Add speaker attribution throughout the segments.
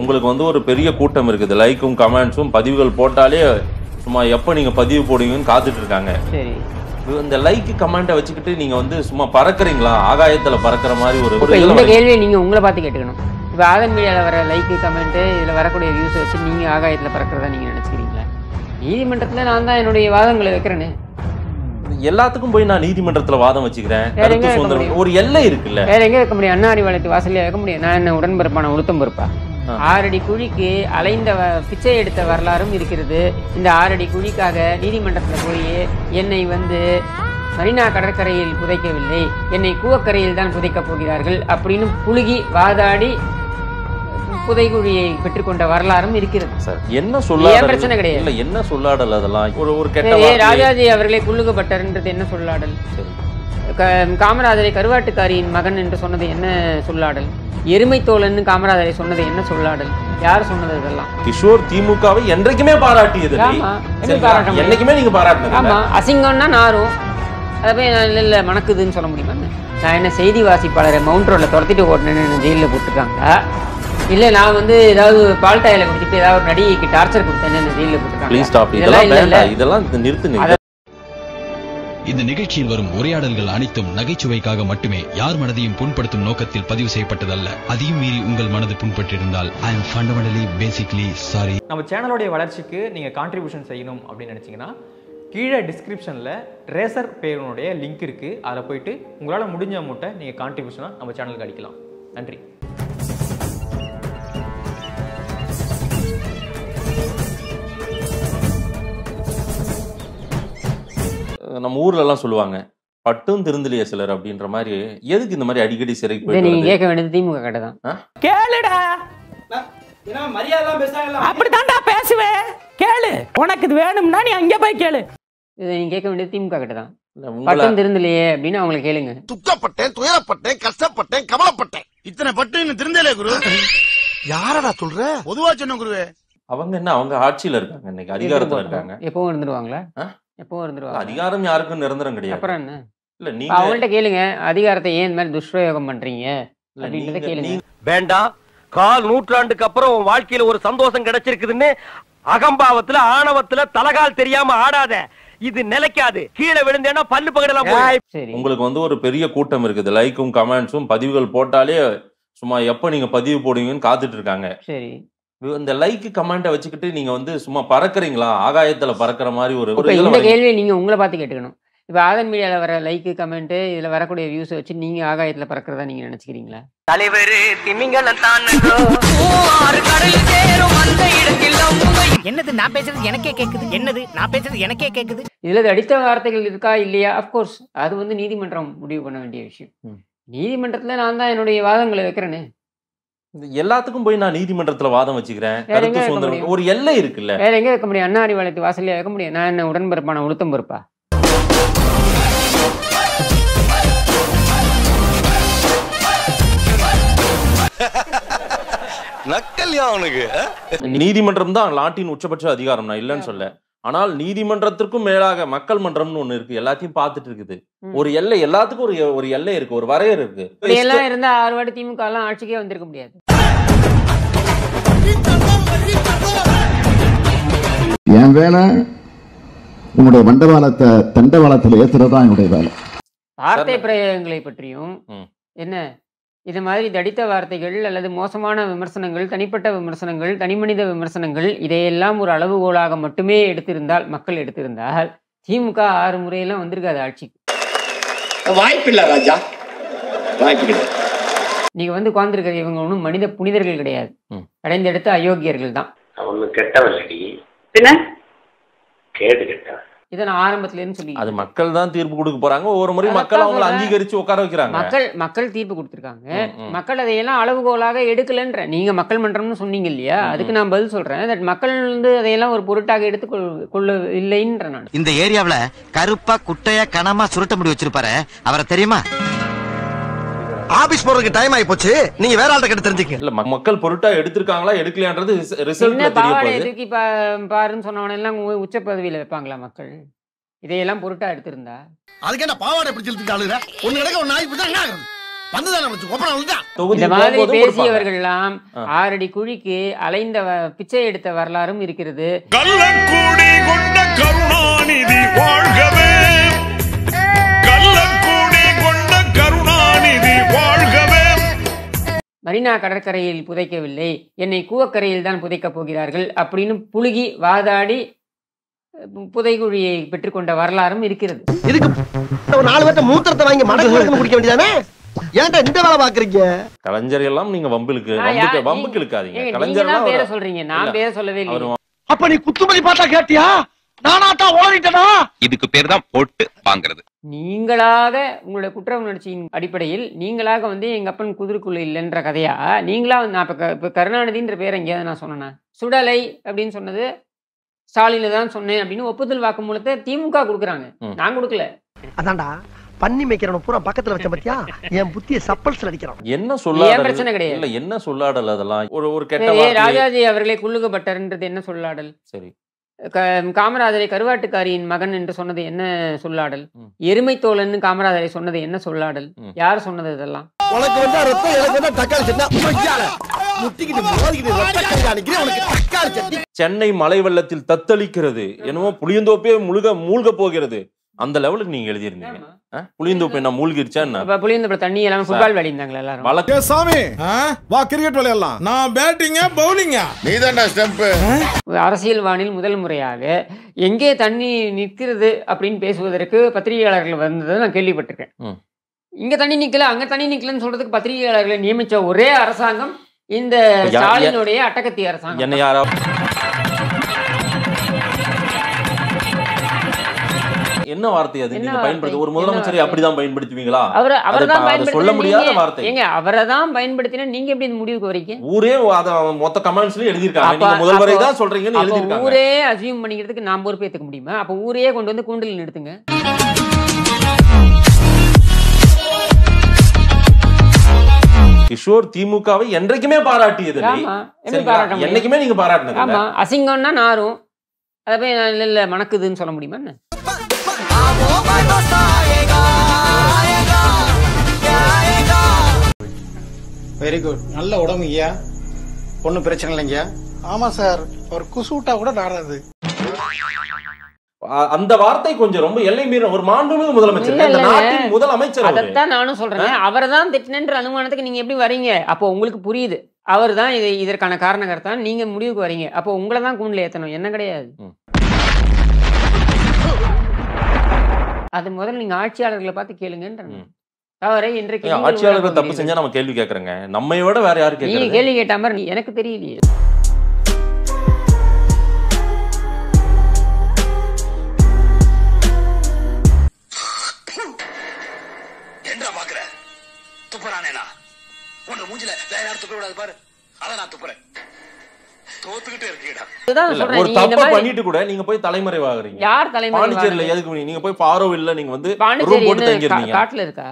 Speaker 1: உங்களுக்கு வந்து ஒரு பெரிய கூட்டம் இருக்குது. லைக்கும் கமெண்ட்ஸும் பதிவுகள் போட்டாலே சும்மா எப்போ நீங்க பதிவு போடுவீங்கன்னு காத்துட்டு இருக்காங்க.
Speaker 2: சரி.
Speaker 1: இந்த லைக் கமெண்ட்டை வச்சுக்கிட்டு நீங்க வந்து சும்மா பறக்குறீங்களா? ஆகாயத்துல பறக்கிற மாதிரி ஒரு
Speaker 2: இந்த கேள்வியை நீங்க உங்களை பார்த்து கேட்டுக்கணும். இப்போ ஆதன் மீடியாவில் வர லைக்கு கமெண்ட்டு இதில் வரக்கூடிய வியூஸ் வச்சு நீங்க ஆகாயத்தில் பறக்கிறதா நீங்க நினைச்சுக்கிறீங்களா? நீதிமன்றத்துல நான் தான் என்னுடைய வாதங்களை வைக்கிறேன்னு
Speaker 1: எல்லாத்துக்கும் போய் நான் நீதிமன்றத்துல வாதம் வச்சுக்கிறேன்? ஒரு எல்லை இருக்குல்ல.
Speaker 2: வேற எங்க வைக்க முடியும்? அண்ணா அறிவாலயத்து வாசல்ல வைக்க முடியும்? நான் என்ன உடன்பிறப்பான உளுத்தம் பொறுப்பா. ஆறடி குழிக்கு அலைந்த பிச்சை எடுத்த வரலாறும் இருக்கிறது. இந்த ஆறடி குழிக்காக நீதிமன்றத்தில் போய் என்னை வந்து மரீனா கடற்கரையில் புதைக்கவில்லை. என்னை கூவக்கரையில் தான் புதைக்கப் போகிறார்கள் அப்படின்னு புழுகி வாதாடி புதைகுழியை பெற்றுக்கொண்ட வரலாறும் இருக்கிறது.
Speaker 1: சார் என்ன சொல்லாடல்?
Speaker 2: பிரச்சனை கிடையாது.
Speaker 1: என்ன சொல்லாடல் அதெல்லாம்? ஒரு ஒரு கெட்ட
Speaker 2: ராஜாஜி அவர்களை குள்ளுகப்பட்டர்ன்றது என்ன சொல்லாடல்?
Speaker 1: சரி.
Speaker 2: க- காமராஜரை கருவாட்டுக்காரியின் மகன் என்று சொன்னது என்ன சொல்லாடல்? எருமை தோழன் காமராஜரை சொன்னது என்ன சொல்லாடல்? யார் சொன்னது இதெல்லாம்?
Speaker 1: கிஷோர் திமுகவை என்றைக்குமே பாராட்டியது? என்னைக்குமே நீங்க பாராட்டினது
Speaker 2: ஆமா அசிங்கம்னா நாரும். அதை போய் நான் இல்லை இல்லை மணக்குதுன்னு சொல்ல முடியுமா? நான் என்ன செய்தி வாசிப்பாளரை மவுண்ட் ரோட்ல துரத்திட்டு ஓட்டினேன்னு என்ன ஜெயிலில் போட்டிருக்காங்க இல்லை நான் வந்து ஏதாவது பால் டாயில குடிச்சிட்டு ஏதாவது ஒரு நடிகைக்கு டார்ச்சர் கொடுத்தேன்னு என்ன ஜெயிலில் போட்டிருக்காங்க
Speaker 1: இதெல்லாம் நிறுத்துங்க
Speaker 3: இந்த நிகழ்ச்சியில் வரும் உரையாடல்கள் அனைத்தும் நகைச்சுவைக்காக மட்டுமே யார் மனதையும் புண்படுத்தும் நோக்கத்தில் பதிவு செய்யப்பட்டதல்ல. அதையும் மீறி உங்கள் மனது புண்பட்டிருந்தால் I am fundamentally basically sorry
Speaker 4: நம்ம சேனலோடைய வளர்ச்சிக்கு நீங்கள் கான்ட்ரிபியூஷன் செய்யணும் அப்படின்னு நினச்சிங்கன்னா கீழே டிஸ்கிரிப்ஷனில் ரேசர் பேருனுடைய லிங்க் இருக்குது அதில் போயிட்டு உங்களால் முடிஞ்ச அமௌண்ட்டை நீங்கள் கான்ட்ரிபியூஷனாக நம்ம சேனலுக்கு அடிக்கலாம். நன்றி.
Speaker 1: நம்ம ஊர்ல எல்லாம் சொல்லுவாங்க பட்டும் திருந்தலையே சிலர் அப்படின்ற மாதிரி எதுக்கு இந்த மாதிரி அடிக்கடி சிறைக்கு போயிட்டு
Speaker 2: நீங்க? கேட்க வேண்டியது திமுக கிட்ட தான்.
Speaker 5: கேளுடா. அப்படித்தான்டா பேசுவேன் கேளு. உனக்கு இது வேணும்னா நீ அங்கே போய் கேளு.
Speaker 2: இதை நீங்க கேட்க வேண்டியது திமுக கிட்ட தான். பட்டம் திருந்தலையே அப்படின்னு அவங்களை கேளுங்க.
Speaker 6: துக்கப்பட்டேன் துயரப்பட்டேன் கஷ்டப்பட்டேன் கவலைப்பட்டேன். இத்தனை பட்டு இன்னும் திருந்தலே குரு? யாரடா சொல்ற? பொதுவா சொன்ன குருவே.
Speaker 1: அவங்க என்ன அவங்க ஆட்சியில இருக்காங்க இன்னைக்கு அதிகாரத்துல இருக்காங்க.
Speaker 2: எப்பவும் இருந்துருவாங்களா
Speaker 1: ஆ?
Speaker 2: எப்பவும் இருந்துருவாங்க.
Speaker 1: அதிகாரம் யாருக்கும் நிரந்தரம் கிடையாது.
Speaker 2: அப்புறம் என்ன?
Speaker 1: இல்ல நீங்க
Speaker 2: அவங்கள்ட்ட கேளுங்க அதிகாரத்தை ஏன் இந்த மாதிரி துஷ்பிரயோகம் பண்றீங்க? அப்படின்றத கேளுங்க.
Speaker 7: வேண்டாம் கால் நூற்றாண்டுக்கு அப்புறம் உன் வாழ்க்கையில ஒரு சந்தோஷம் கிடைச்சிருக்குதுன்னு அகம்பாவத்துல ஆணவத்துல தலகால் தெரியாம ஆடாத. இது நிலைக்காது. கீழே விழுந்தேன்னா பல்லு பகடலாம்
Speaker 1: உங்களுக்கு வந்து ஒரு பெரிய கூட்டம் இருக்குது. லைக்கும் கமெண்ட்ஸும் பதிவுகள் போட்டாலே சும்மா எப்போ நீங்க பதிவு போடுவீங்கன்னு காத்துட்டு இருக்காங்க.
Speaker 2: சரி.
Speaker 1: இந்த லைக் கமெண்ட்டை வச்சுக்கிட்டு நீங்க வந்து சும்மா பறக்குறீங்களா? ஆகாயத்துல பறக்கிற மாதிரி ஒரு
Speaker 2: இந்த. கேள்வியை நீங்க உங்களை பார்த்து கேட்டுக்கணும். இப்ப ஆதன் மீடியாவில் வர லைக்கு கமெண்ட் இதுல வரக்கூடிய வியூஸ் வச்சு நீங்க ஆகாயத்துல பறக்கிறதா நீங்க நினைச்சுக்கிறீங்களா?
Speaker 7: தலைவர்
Speaker 5: என்னது நான் பேசுறது எனக்கே கேக்குது. என்னது நான் பேசுறது எனக்கே கேக்குது.
Speaker 2: இதுல அடித்த வார்த்தைகள் இருக்கா இல்லையா? அப்கோர்ஸ் அது வந்து நீதிமன்றம் முடிவு பண்ண வேண்டிய விஷயம். நீதிமன்றத்துல நான் தான் என்னுடைய வாதங்களை வைக்கிறேனே.
Speaker 1: எல்லாத்துக்கும் போய் நான் நீதிமன்றத்துல வாதம் வச்சுக்கிறேன். கருத்து சுதந்திரம்? ஒரு எல்லை இருக்குல்ல.
Speaker 2: வேற எங்க வைக்க முடியும்? அண்ணா அறிவாலயத்து வாசல்ல வைக்க முடியும்? நான் என்ன உடன்பிறப்பான உளுத்தம் பொறுப்பா?
Speaker 6: நக்கல்யா அவனுக்கு
Speaker 1: நீதிமன்றம் தான் நாட்டின் உச்சபட்ச அதிகாரம் நான் இல்லைன்னு சொல்ல. ஆனால் நீதிமன்றத்திற்கும் மேலாக மக்கள் மன்றம்னு ஒண்ணு இருக்கு. எல்லாத்தையும் பார்த்துட்டு இருக்குது. ஒரு எல்லை எல்லாத்துக்கும் ஒரு ஒரு எல்லை இருக்கு. ஒரு வரையறை இருக்கு.
Speaker 2: எல்லாம் இருந்தா ஆறு வாட்டி திமுக எல்லாம் ஆட்சிக்கே வந்திருக்க முடியாது.
Speaker 8: என் வேலை உன்னுடைய மண்டபாலத்தை தண்டவாளத்தில் ஏத்துறதுதான் என்னுடைய வேலை.
Speaker 2: வார்த்தை பிரயோகங்களை பற்றியும். என்ன? இது மாதிரி தடித்த வார்த்தைகள் அல்லது மோசமான விமர்சனங்கள் தனிப்பட்ட விமர்சனங்கள் தனிமனித விமர்சனங்கள் இதையெல்லாம் ஒரு அளவுகோலாக மட்டுமே எடுத்திருந்தால் மக்கள் எடுத்திருந்தால் திமுக ஆறு முறையெல்லாம் வந்திருக்காது ஆட்சிக்கு.
Speaker 6: வாய்ப்பில்லை ராஜா. வாய்ப்பு
Speaker 2: நீங்க வந்து உட்கார்ந்துருக்கிற இவங்க ஒன்றும் மனித புனிதர்கள் கிடையாது.
Speaker 1: ம்.
Speaker 2: கடைந்தெடுத்த அயோக்கியர்கள் தான்
Speaker 7: பின்ன? கேடு கெட்டவன்.
Speaker 2: இதை நான் ஆரம்பத்துல இருந்து சொல்லி
Speaker 1: அது மக்கள் தான் தீர்ப்பு கொடுக்க போறாங்க. ஒவ்வொரு முறை மக்கள் அவங்கள. அங்கீகரிச்சு உட்கார வைக்கிறாங்க.
Speaker 2: மக்கள் மக்கள் தீர்ப்பு கொடுத்துருக்காங்க. மக்கள் அதையெல்லாம் அளவுகோலாக எடுக்கலன்ற. நீங்க மக்கள் மன்றம்னு சொன்னீங்க இல்லையா? அதுக்கு நான் பதில் சொல்றேன். That மக்கள் வந்து அதையெல்லாம் ஒரு பொருட்டாக எடுத்து கொள்ள இல்லைன்ற நான்.
Speaker 9: இந்த ஏரியாவுல கருப்பா குட்டையா கனமா சுருட்ட முடி வச்சிருப்பாரு. அவரை தெரியுமா?
Speaker 6: ஆபீஸ் போறதுக்கு டைம் ஆயி போச்சு நீங்க வேற ஆள்கிட்ட கிட்ட தெரிஞ்சுக்க
Speaker 1: இல்ல மக்கள் பொருட்டா எடுத்திருக்காங்களா எடுக்கலையான்றது ரிசல்ட்ல தெரிய போகுது.
Speaker 2: தூக்கி பா- பாருன்னு சொன்னவன எல்லாம் உச்ச பதவியில வைப்பாங்களா மக்கள்? இதையெல்லாம் பொருட்டா எடுத்திருந்தா?
Speaker 6: அதுக்கு என்ன பாவாடை பிடிச்சி இழுத்துட்டு ஆளுங்க? ஒண்ணு கிடக்க ஒரு நாய் பிடிச்சா என்ன
Speaker 1: தொகுதி
Speaker 2: இந்த மாதிரி. பேசியவர்கள்லாம் ஆறடி குழிக்கு அலைந்த வ- பிச்சை எடுத்த வரலாறும் இருக்கிறது.
Speaker 10: கள்ளக்கூடி கொண்ட கருணாநிதி வாழ்கவே
Speaker 2: மரீனா கடற்கரையில் புதைக்கவில்லை. என்னை கூவக்கரையில் தான் புதைக்கப் போகிறார்கள். அப்படின்னு புழுகி வாதாடி புதைகுழியை பெற்றுக்கொண்ட வரலாறும் இருக்கிறது.
Speaker 11: இதுக்கு ஒரு நாலு பேர்த்த மூத்திரத்தை வாங்கி மடக்கு குடிக்க வேண்டியதானே ஏன்டா இந்த வேலை பாக்குறீங்க
Speaker 1: கலைஞர் எல்லாம் நீங்க வம்பிலுக்கு வம்புக்கு இழுக்காதீங்க. கலைஞர் எல்லாம்
Speaker 2: பேரை சொல்றீங்க. நான். பேரை சொல்லவே இல்லை
Speaker 11: அப்ப நீ குத்துமதி பார்த்தா கேட்டியா? நானா தான் ஓடிட்டனா?
Speaker 12: இதுக்கு பேர் தான் பொட்டு வாங்குறது.
Speaker 2: நீங்களாக உங்களுடைய குற்ற உணர்ச்சியின் அடிப்படையில் நீங்களாக வந்து எங்க அப்பன் குதிரைக்குள்ள இல்லைன்ற கதையா? நீங்களா வந்து நான் இப்ப இப்ப கருணாநிதின்ற பேர் எங்கேயாவது நான் சொன்னேனா? சுடலை அப்படின்னு சொன்னது ஸ்டாலின் தான் சொன்னேன் அப்படின்னு ஒப்புதல் வாக்குமூலத்தை திமுக கொடுக்குறாங்க. நான் கொடுக்கல.
Speaker 11: அதான்டா பண்ணி மேய்க்கிறவன பூரா பக்கத்துல வச்ச பத்தியா? என் புத்திய சப்பல்ஸ்ல அடிக்கிறான்.
Speaker 1: என்ன சொல்லாடல்?
Speaker 2: பிரச்சனை கிடையாது?
Speaker 1: இல்ல என்ன சொல்லாடல் அதெல்லாம்? ஒரு ஒரு கெட்ட
Speaker 2: ராஜாஜி அவர்களே குள்ளுகப்பட்டர்ன்றது என்ன சொல்லாடல்?
Speaker 1: சரி.
Speaker 2: காமராஜரை கருவாட்டுக்காரியின் மகன் என்று சொன்னது என்ன சொல்லாடல். எருமை தோழன்னு காமராஜரை சொன்னது என்ன சொல்லாடல். யார் சொன்னது இதெல்லாம்?
Speaker 11: உனக்கு வந்தா ரத்தம் எனக்கு வந்தா தக்காளி சட்னி.
Speaker 1: சென்னை மலை வெள்ளத்தில் தத்தளிக்கிறது. என்னமோ புளியந்தோப்பே முழுக மூழ்க போகிறது. அந்த லெவலுக்கு நீங்க எழுதியிருந்தீங்க? புளியந்தோப்பு என்ன மூழ்கிருச்சா என்ன?
Speaker 2: புளியந்தோட தண்ணி எல்லாமே ஃபுட்பால் விளையாண்டாங்களா எல்லாரும்?
Speaker 1: வழக்கு
Speaker 10: சாமி! வா கிரிக்கெட் விளையாடலாம். நான் பேட்டிங்க பவுலிங்க
Speaker 6: நீதான்டா ஸ்டெம்ப்
Speaker 2: அரசியல் வானில் முதல் முறையாக எங்கே தண்ணி நிற்கிறது அப்படின்னு பேசுவதற்கு பத்திரிகையாளர்கள் வந்ததை நான் கேள்விப்பட்டிருக்கேன். இங்க தண்ணி நிக்கல அங்க தண்ணி நிக்கலன்னு சொல்றதுக்கு பத்திரிகையாளர்களை நியமிச்ச ஒரே அரசாங்கம் இந்த ஸ்டாலினுடைய அட்டகத்தி அரசாங்கம்.
Speaker 1: என்ன யாரா என்ன வார்த்தை அது? நீங்க? பயன்படுத்த ஒரு முதலமைச்சரை? அப்படிதான் பயன்படுத்துவீங்களா?
Speaker 2: அவரை அவரை தான்
Speaker 1: சொல்ல முடியாத வார்த்தை.
Speaker 2: ஏங்க அவரை தான் பயன்படுத்தினா நீங்க எப்படி இந்த முடிவுக்கு வரீங்க?
Speaker 1: ஊரே அத மொத்த கமெண்ட்ஸ்லயும் எழுதிருக்காங்க
Speaker 2: அப்ப-
Speaker 1: நீங்க முதல்வரை தான் சொல்றீங்கன்னு
Speaker 2: அப்ப
Speaker 1: எழுதிருக்காங்க
Speaker 2: ஊரே அசியூம் பண்ணிக்கிறதுக்கு நான் பொறுப்பேற்றுக்க முடியுமா? அப்ப ஊரே கொண்டு வந்து கூண்டில் நிறுத்துங்க.
Speaker 1: கிஷோர் திமுகவை என்றைக்குமே பாராட்டியது? என்னைக்குமே நீங்க பாராட்டினது
Speaker 2: ஆமா. அசிங்கம்னா நாரும். அதை போய் நான் இல்ல இல்ல மணக்குதுன்னு சொல்ல முடியுமா என்ன?
Speaker 13: வெரி குட் நல்ல உடம்பு ஐயா. ஒன்றும் பிரச்சனை இல்லைங்கய்யா ஆமா சார். ஒரு குசூட்டா கூட நாடாது.
Speaker 1: அந்த வார்த்தை கொஞ்சம் ரொம்ப எல்லை மீற ஒரு மாண்புமிகு முதலமைச்சர்
Speaker 2: இல்ல,
Speaker 1: இந்த. நாட்டின் முதலமைச்சர்.
Speaker 2: அதைத்தான் நானும் சொல்றேன். அவரை தான் திட்டினன்ற அனுமானத்துக்கு நீங்க எப்படி வரீங்க? அப்போ உங்களுக்கு புரியுது. அவர் தான் இது இதற்கான காரணகர்த்தான் நீங்க முடிவுக்கு வரீங்க. அப்போ உங்களை தான் கூண்டில் ஏத்தணும். என்ன கிடையாது. அது முதல்ல நீங்க ஆட்சியாளர்களை பார்த்து கேளுங்கன்ற
Speaker 1: ம்.
Speaker 2: தவறை இன்றைக்கு
Speaker 1: ஆட்சியாளர்கள் தப்பு. செஞ்சா நம்ம கேள்வி கேக்குறோங்க நம்மை விட வேற யாரு
Speaker 2: கேள்வி கேட்ட மாதிரி எனக்கு தெரியலையே சொல்றேன்.
Speaker 1: ஒரு தப்பை பண்ணிட்டு கூட நீங்க போய் தலைமறைவாகுறீங்க.
Speaker 2: யார் தலைமை
Speaker 1: பாண்டிச்சேரியில எதுக்கு நீங்க போய் பாரோ இல்ல நீங்க வந்து ரூம்
Speaker 2: பாண்டிச்சேரி
Speaker 1: போட்டு தங்கிருந்தீங்க
Speaker 2: காட்டுல இருக்கா?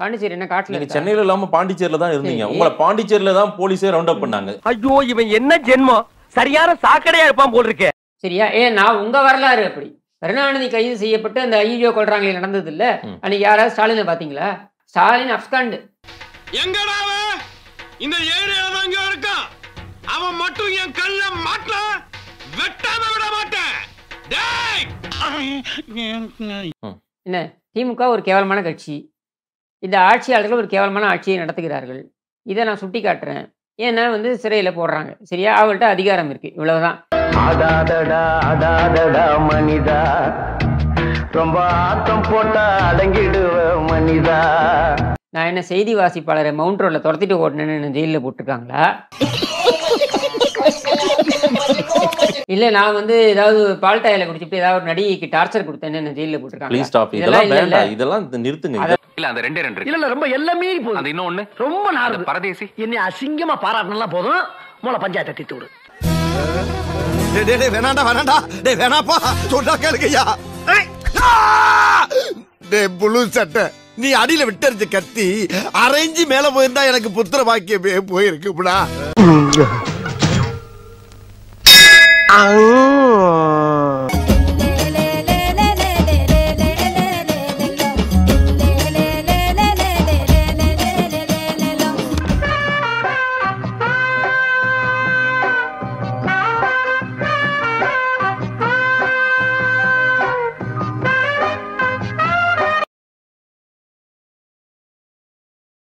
Speaker 2: பாண்டிச்சேரி என்ன காட்டுல
Speaker 1: நீங்க சென்னையில இல்லாம பாண்டிச்சேரியில தான் இருந்தீங்க. உங்களை பாண்டிச்சேரியில தான் போலீஸே ரவுண்ட் அப் பண்ணாங்க.
Speaker 7: ஐயோ இவன் என்ன ஜென்மம்? சரியான சாக்கடையா இருப்பான் போல் இருக்கே.
Speaker 2: சரியா? ஏன் நான் உங்க வரலாறு அப்படி. கருணாநிதி கைது செய்யப்பட்டு அந்த ஐயோ கொள்றாங்களே நடந்தது இல்ல. அன்னைக்கு யாராவது ஸ்டாலினை பாத்தீங்களா ஸ்டாலின் அப்ஸ்காண்டு.
Speaker 10: எங்கடா இந்த ஏரியால தான் இங்க இருக்கான் அவன் மட்டும் என் கல்ல மாட்டல வெட்டாம விட மாட்டேன். டேய்!
Speaker 2: என்ன திமுக ஒரு கேவலமான கட்சி. இந்த ஆட்சியாளர்கள் ஒரு கேவலமான ஆட்சியை நடத்துகிறார்கள். இதை நான் சுட்டி காட்டுறேன் ஏன்னா வந்து சிறையில போடுறாங்க. சரியா? அவங்கள்ட்ட அதிகாரம் இருக்கு. இவ்வளவுதான்.
Speaker 7: மனிதா. ரொம்ப ஆட்டம் போட்டா அடங்கிடுவ மனிதா.
Speaker 2: நான் என்ன செய்தி வாசிப்பாளரை மவுண்ட் ரோட்ல துரத்திட்டு ஓட்டினேன்னு என்ன ஜெயிலில் போட்டிருக்காங்களா? இல்ல நான் வந்து ஏதாவது பால்டாயில குடிச்சிட்டு ஏதாவது ஒரு நடிகைக்கு டார்ச்சர் கொடுத்தேன்னு என்ன ஜெயிலில் போட்டிருக்காங்க
Speaker 1: ஸ்டாப்
Speaker 2: இதெல்லாம்.
Speaker 1: வேண்டாம். இதெல்லாம் நிறுத்துங்க.
Speaker 12: இல்ல அந்த ரெண்டே ரெண்டு
Speaker 11: இல்ல இல்ல ரொம்ப எல்லாம் போகுது.
Speaker 12: அது இன்னொன்னு.
Speaker 11: ரொம்ப
Speaker 12: அந்த
Speaker 11: நாடு
Speaker 12: பரதேசி.
Speaker 11: என்னை அசிங்கமா பாராட்டினா போதும். மூளை பஞ்சாயத்தை தீர்த்து விடு.
Speaker 6: டேய் டேய், டேய் வேணாண்டா வேணாண்டா. டேய் வேணாப்பா. சொன்னா கேளுங்கய்யா! டேய் புழு சட்டை. நீ அடியில விட்டறிஞ்ச கத்தி அரைஞ்சு மேல போயிருந்தா எனக்கு புத்திர பாக்கியமே
Speaker 11: போயிருக்குடா